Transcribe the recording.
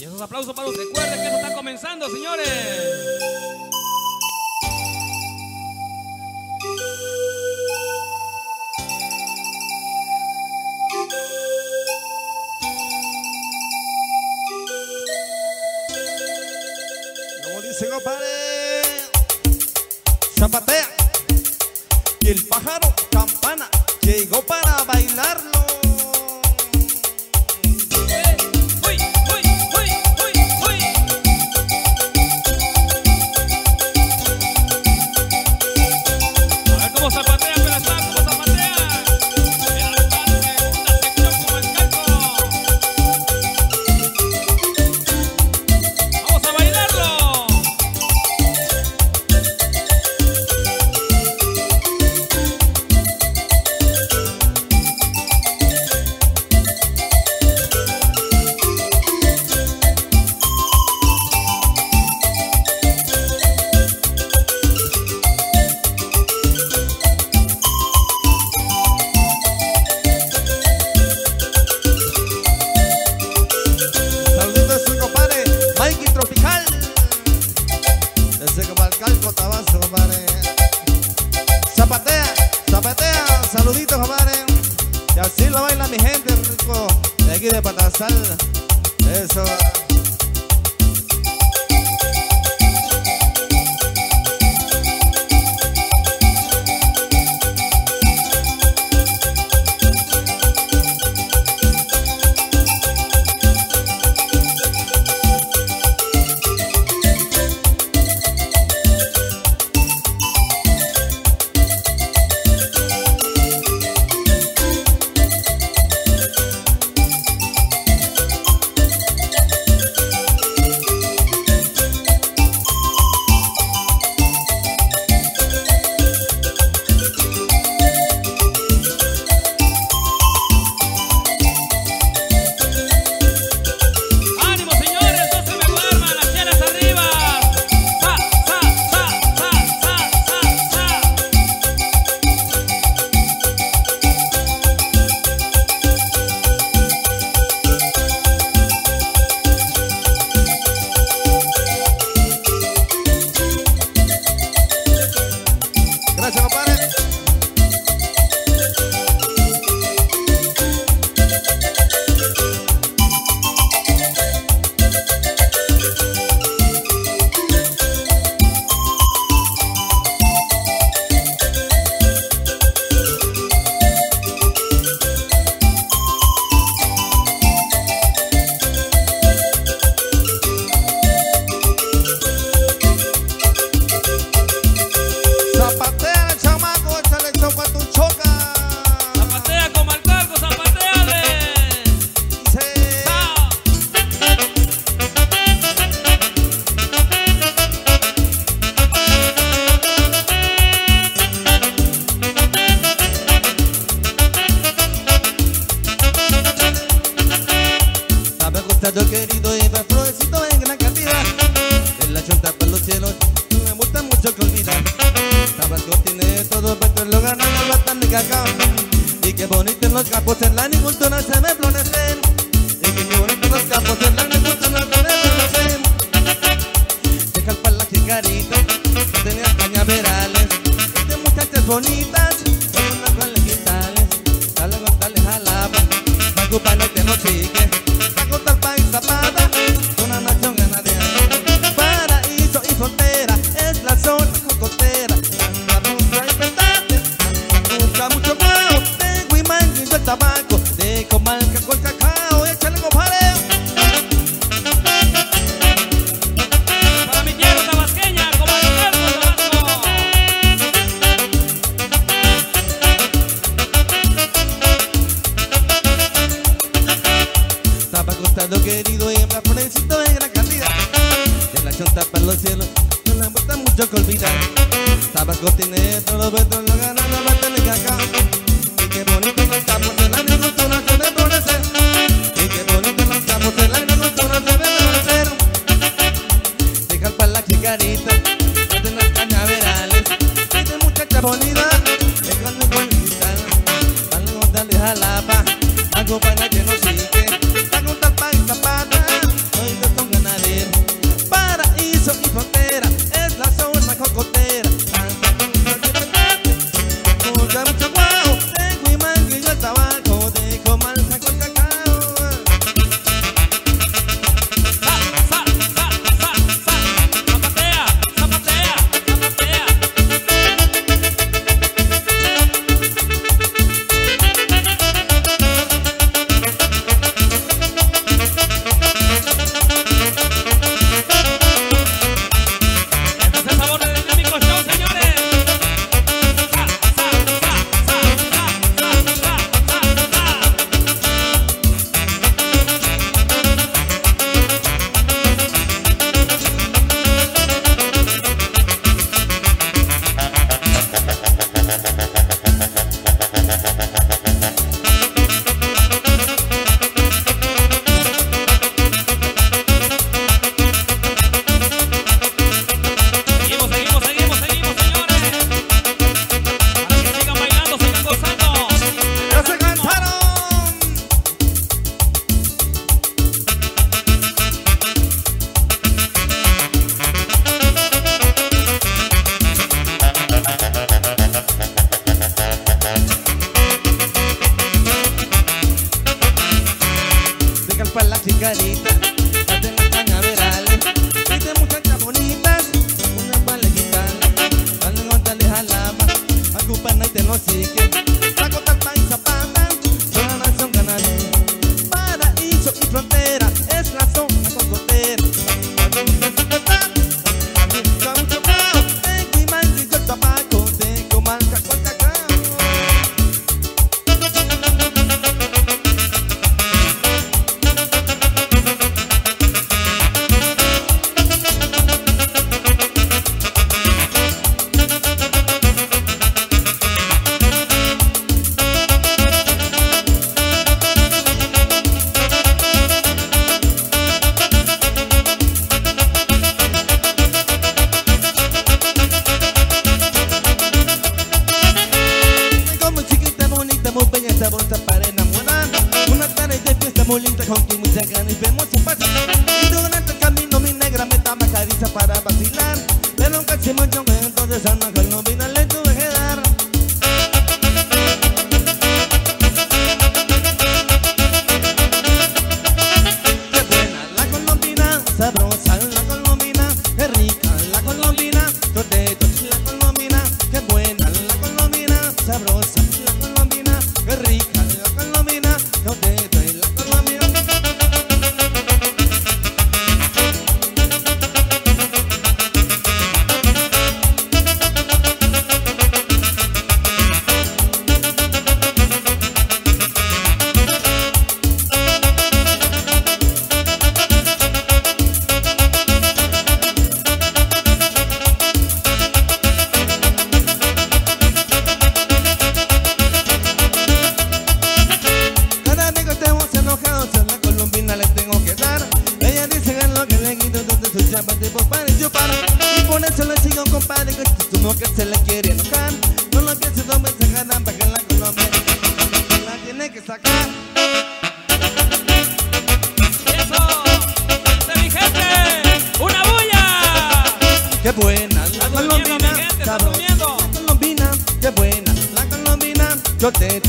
Y esos aplausos para los recuerden que esto está comenzando, señores. Como dice compadre, zapatea y el pájaro campana llegó para bailarlo. de patasal. Eso. Botanlani Multona muy linda con tu mucha gana y vemos un paso. Y durante el camino mi negra me daba caricia para vacilar. Pero un cachimocho entonces a Ángel no vino le tuve que dar. Qué buena la colombina sabrosa. qué buena la colombina, la colombina, qué buena la colombina, yo te